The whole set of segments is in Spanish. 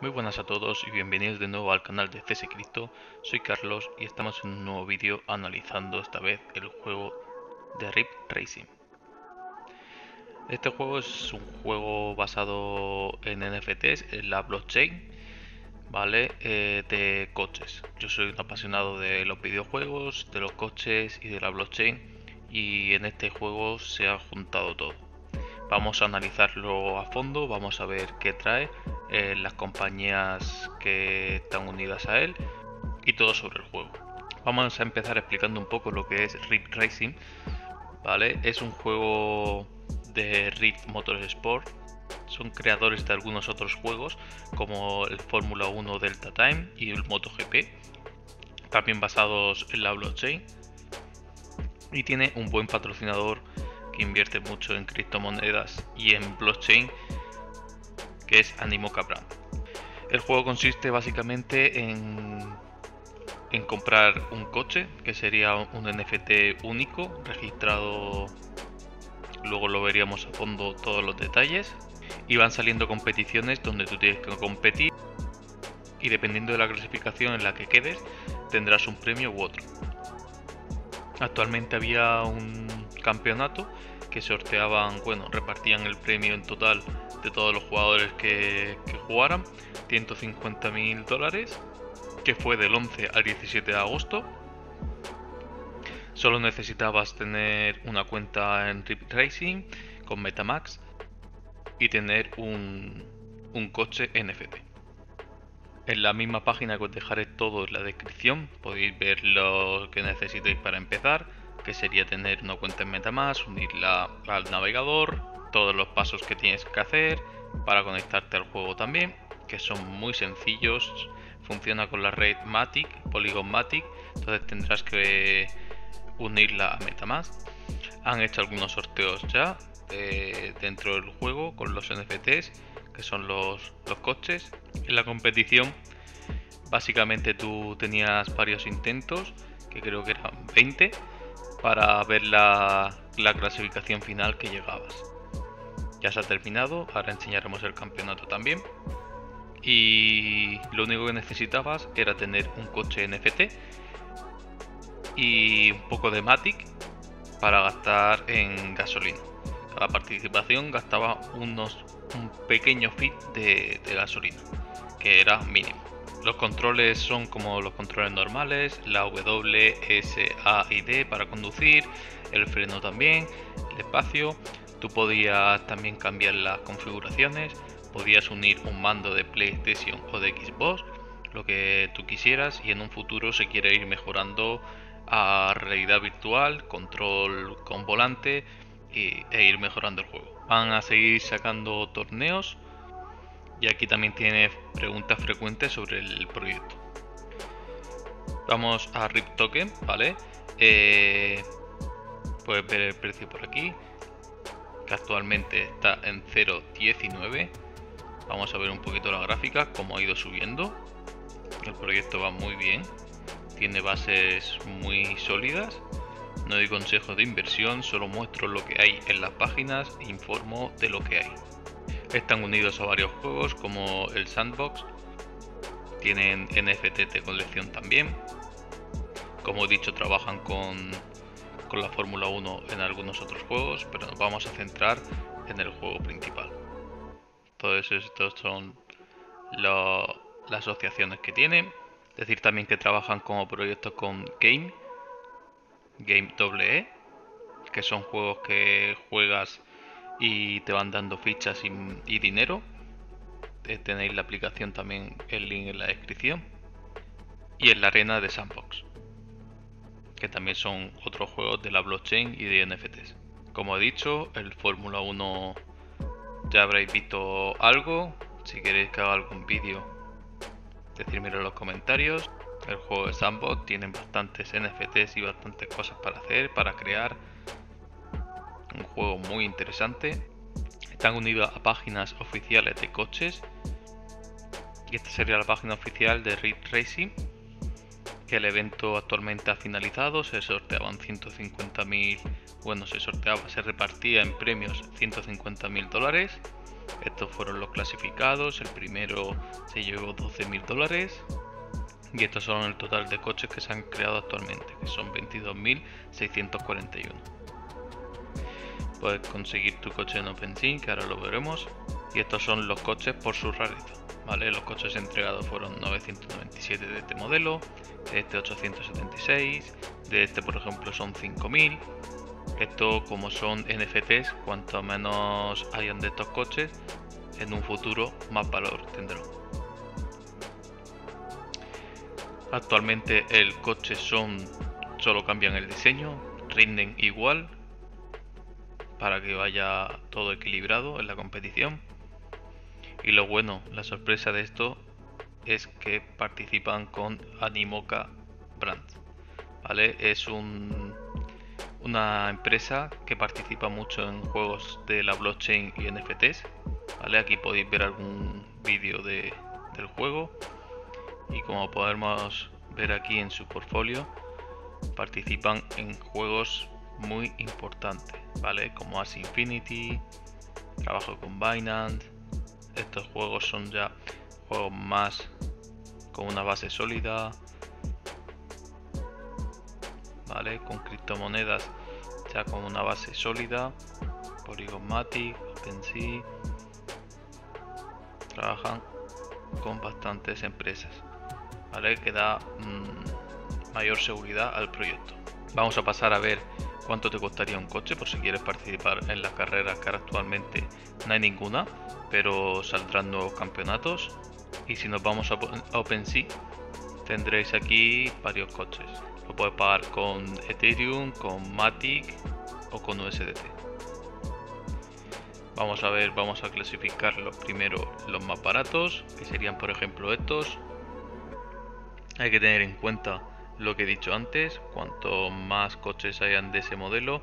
Muy buenas a todos y bienvenidos de nuevo al canal de CS. Soy Carlos y estamos en un nuevo vídeo analizando esta vez el juego de Rip Racing. Este juego es un juego basado en NFTs, en la blockchain, ¿vale? Eh, de coches. Yo soy un apasionado de los videojuegos, de los coches y de la blockchain y en este juego se ha juntado todo. Vamos a analizarlo a fondo, vamos a ver qué trae, eh, las compañías que están unidas a él y todo sobre el juego. Vamos a empezar explicando un poco lo que es Rift Racing. ¿vale? Es un juego de Rift Motorsport. Son creadores de algunos otros juegos como el Fórmula 1 Delta Time y el MotoGP. También basados en la blockchain. Y tiene un buen patrocinador invierte mucho en criptomonedas y en blockchain, que es Animo Capra. El juego consiste básicamente en, en comprar un coche, que sería un NFT único, registrado, luego lo veríamos a fondo todos los detalles, y van saliendo competiciones donde tú tienes que competir y dependiendo de la clasificación en la que quedes tendrás un premio u otro. Actualmente había un campeonato que sorteaban, bueno, repartían el premio en total de todos los jugadores que, jugaran, 150 mil dólares, que fue del 11 al 17 de agosto. Solo necesitabas tener una cuenta en Rip Racing con Metamax y tener un, un coche NFT. En la misma página que os dejaré todo en la descripción podéis ver lo que necesitéis para empezar que sería tener una cuenta en MetaMask, unirla al navegador, todos los pasos que tienes que hacer para conectarte al juego también, que son muy sencillos. Funciona con la red Matic, Polygon Matic, entonces tendrás que unirla a MetaMask. Han hecho algunos sorteos ya eh, dentro del juego con los NFTs, que son los, los coches. En la competición, básicamente tú tenías varios intentos, que creo que eran 20 para ver la, clasificación final que llegabas. Ya se ha terminado, ahora enseñaremos el campeonato también. Y lo único que necesitabas era tener un coche NFT y un poco de Matic para gastar en gasolina. Cada participación gastaba unos, un pequeño fit de gasolina, que era mínimo. Los controles son como los controles normales, la W, S, A y D para conducir, el freno también, el espacio. Tú podías también cambiar las configuraciones, podías unir un mando de PlayStation o de Xbox, lo que tú quisieras y en un futuro se quiere ir mejorando a realidad virtual, control con volante e ir mejorando el juego. Van a seguir sacando torneos y aquí también tiene preguntas frecuentes sobre el proyecto. Vamos a RIP Token, ¿vale? Eh, puedes ver el precio por aquí, que actualmente está en 0.19. Vamos a ver un poquito la gráfica, cómo ha ido subiendo. El proyecto va muy bien, tiene bases muy sólidas. No doy consejos de inversión, solo muestro lo que hay en las páginas e informo de lo que hay. Están unidos a varios juegos como el Sandbox. Tienen NFT de colección también. Como he dicho, trabajan con, la Fórmula 1 en algunos otros juegos, pero nos vamos a centrar en el juego principal. Todos estos son las asociaciones que tienen. Decir también que trabajan como proyectos con Game, Game EE, que son juegos que juegas y te van dando fichas y, dinero. Eh, tenéis la aplicación también, el link en la descripción. Y en la arena de Sandbox, que también son otros juegos de la blockchain y de NFTs. Como he dicho, el Fórmula 1 ya habréis visto algo. Si queréis que haga algún vídeo, decírmelo en los comentarios. El juego de Sandbox tiene bastantes NFTs y bastantes cosas para hacer, para crear un juego muy interesante. Están unidos a páginas oficiales de coches. Y esta sería la página oficial de Red Racing. Que el evento actualmente ha finalizado. Se sorteaban 150.000. Bueno, se sorteaba, se repartía en premios 150.000 dólares. Estos fueron los clasificados. El primero se llevó 12.000 dólares. Y estos son el total de coches que se han creado actualmente, que son 22.641. Puedes conseguir tu coche en OpenSea, que ahora lo veremos. Y estos son los coches por su rareza. ¿vale? Los coches entregados fueron 997 de este modelo, de este 876, de este por ejemplo son 5000 esto como son NFTs, cuanto menos hayan de estos coches, en un futuro más valor tendrán. Actualmente el coche son solo cambian el diseño, rinden igual para que vaya todo equilibrado en la competición. Y lo bueno, la sorpresa de esto es que participan con Animoca Brand. ¿Vale? Es un una empresa que participa mucho en juegos de la blockchain y NFTs. ¿vale? Aquí podéis ver algún vídeo de, del juego y como podemos ver aquí en su portfolio participan en juegos muy importantes, ¿vale? Como As Infinity, trabajo con Binance. Estos juegos son ya juegos más con una base sólida, ¿vale? Con criptomonedas ya con una base sólida, Polygon Matic, OpenSea, trabajan con bastantes empresas, ¿vale? Que da mm, mayor seguridad al proyecto. Vamos a pasar a ver cuánto te costaría un coche por si quieres participar en las carreras que actualmente no hay ninguna, pero saldrán nuevos campeonatos. Y si nos vamos a OpenSea, tendréis aquí varios coches. Lo puedes pagar con Ethereum, con Matic o con USDT. Vamos a ver, vamos a clasificar los primero los más baratos, que serían por ejemplo estos. Hay que tener en cuenta lo que he dicho antes, cuanto más coches hayan de ese modelo,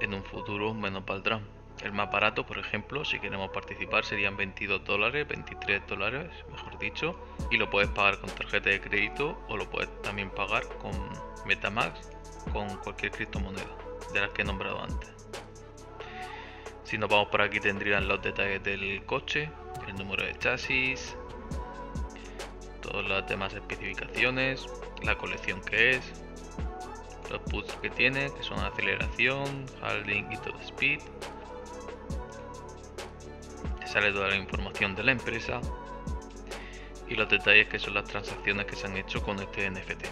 en un futuro menos valdrán. El más barato, por ejemplo, si queremos participar, serían 22 dólares, 23 dólares, mejor dicho, y lo puedes pagar con tarjeta de crédito o lo puedes también pagar con Metamax, con cualquier criptomoneda de las que he nombrado antes. Si nos vamos por aquí tendrían los detalles del coche, el número de chasis, todas las demás especificaciones, la colección que es, los puts que tiene, que son aceleración, handling y todo speed, sale toda la información de la empresa y los detalles que son las transacciones que se han hecho con este NFT.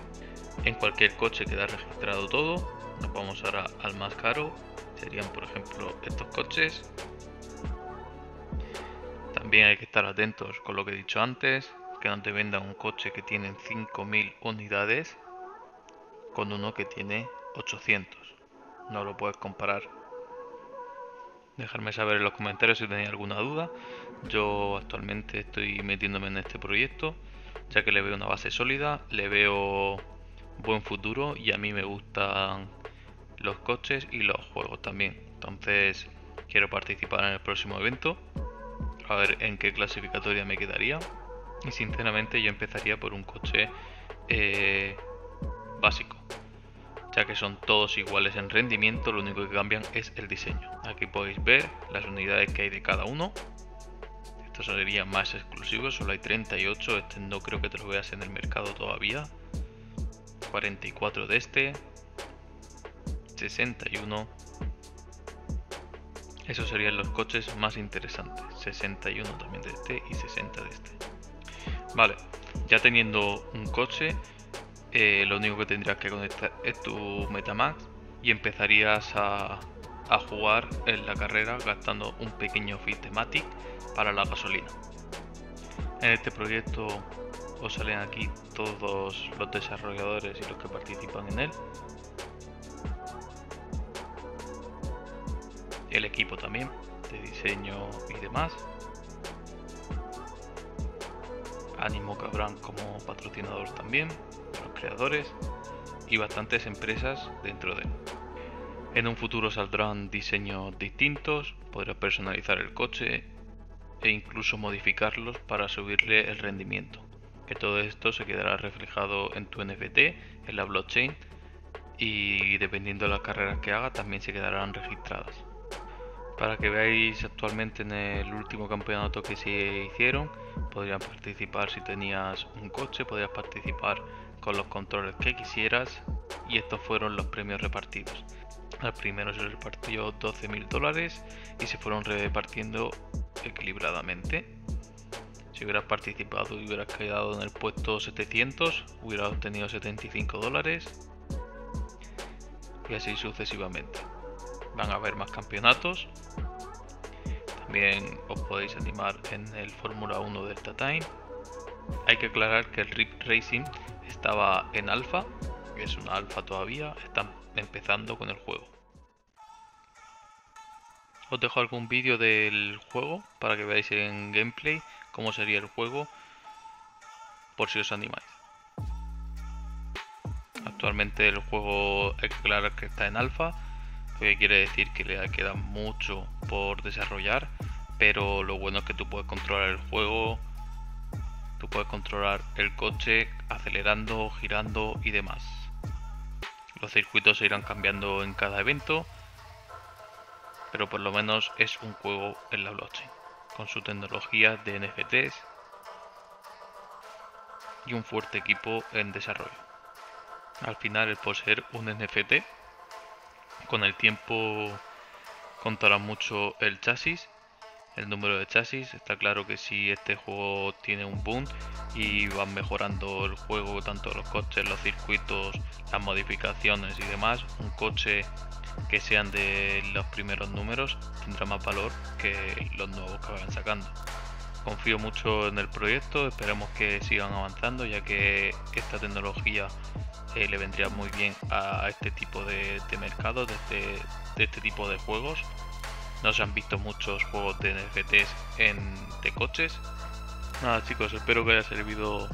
En cualquier coche queda registrado todo. Nos vamos ahora al más caro. Serían por ejemplo estos coches. También hay que estar atentos con lo que he dicho antes. Que no te vendan un coche que tiene 5.000 unidades con uno que tiene 800. No lo puedes comparar Dejarme saber en los comentarios si tenéis alguna duda. Yo actualmente estoy metiéndome en este proyecto, ya que le veo una base sólida, le veo buen futuro y a mí me gustan los coches y los juegos también. Entonces quiero participar en el próximo evento, a ver en qué clasificatoria me quedaría. Y sinceramente yo empezaría por un coche eh, básico ya que son todos iguales en rendimiento, lo único que cambian es el diseño. Aquí podéis ver las unidades que hay de cada uno. Estos serían más exclusivos, solo hay 38, este no creo que te lo veas en el mercado todavía. 44 de este, 61. Esos serían los coches más interesantes. 61 también de este y 60 de este. Vale, ya teniendo un coche, eh, lo único que tendrías que conectar es tu Metamax y empezarías a, jugar en la carrera gastando un pequeño fee Matic para la gasolina. En este proyecto os salen aquí todos los desarrolladores y los que participan en él. El equipo también de diseño y demás. Animo Cabran como patrocinador también creadores y bastantes empresas dentro de él. En un futuro saldrán diseños distintos, podrás personalizar el coche e incluso modificarlos para subirle el rendimiento. Que todo esto se quedará reflejado en tu NFT, en la blockchain y dependiendo de las carreras que haga también se quedarán registradas. Para que veáis actualmente en el último campeonato que se hicieron, podrías participar si tenías un coche, podrías participar con los controles que quisieras y estos fueron los premios repartidos. Al primero se repartió 12.000 dólares y se fueron repartiendo equilibradamente. Si hubieras participado y hubieras quedado en el puesto 700, hubieras obtenido 75 dólares y así sucesivamente. Van a haber más campeonatos. También os podéis animar en el Fórmula 1 Delta Time. Hay que aclarar que el RIP Racing estaba en alfa, es una alfa todavía, están empezando con el juego. Os dejo algún vídeo del juego para que veáis en gameplay cómo sería el juego por si os animáis. Actualmente el juego que aclarar que está en alfa, lo que quiere decir que le queda mucho por desarrollar, pero lo bueno es que tú puedes controlar el juego, tú puedes controlar el coche acelerando, girando y demás. Los circuitos se irán cambiando en cada evento, pero por lo menos es un juego en la blockchain, con su tecnología de NFTs y un fuerte equipo en desarrollo. Al final el poseer un NFT con el tiempo contará mucho el chasis, el número de chasis. Está claro que si este juego tiene un boom y van mejorando el juego, tanto los coches, los circuitos, las modificaciones y demás, un coche que sean de los primeros números tendrá más valor que los nuevos que vayan sacando. Confío mucho en el proyecto, esperemos que sigan avanzando ya que esta tecnología eh, le vendría muy bien a este tipo de, mercado, de este, de este, tipo de juegos. No se han visto muchos juegos de NFTs en, de coches. Nada chicos, espero que haya servido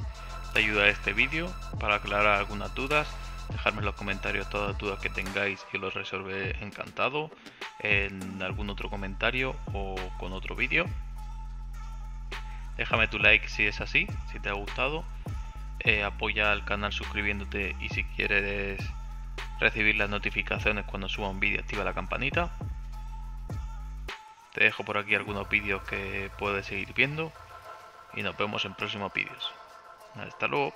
de ayuda a este vídeo para aclarar algunas dudas. Dejadme en los comentarios todas las dudas que tengáis y los resolveré encantado en algún otro comentario o con otro vídeo. Déjame tu like si es así, si te ha gustado. Eh, apoya al canal suscribiéndote y si quieres recibir las notificaciones cuando suba un vídeo activa la campanita. Te dejo por aquí algunos vídeos que puedes seguir viendo y nos vemos en próximos vídeos. Hasta luego.